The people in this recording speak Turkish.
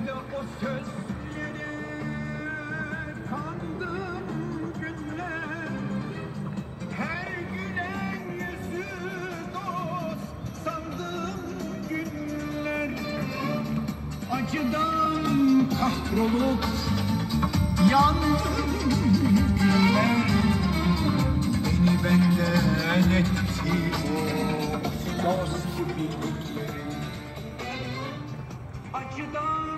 Söyle o sözleri kandığım günler Her gülen yüzü dost sandığım günler. Acıdan kahrolup yandım günler. Beni benden etti o dost bildikleri Acıdan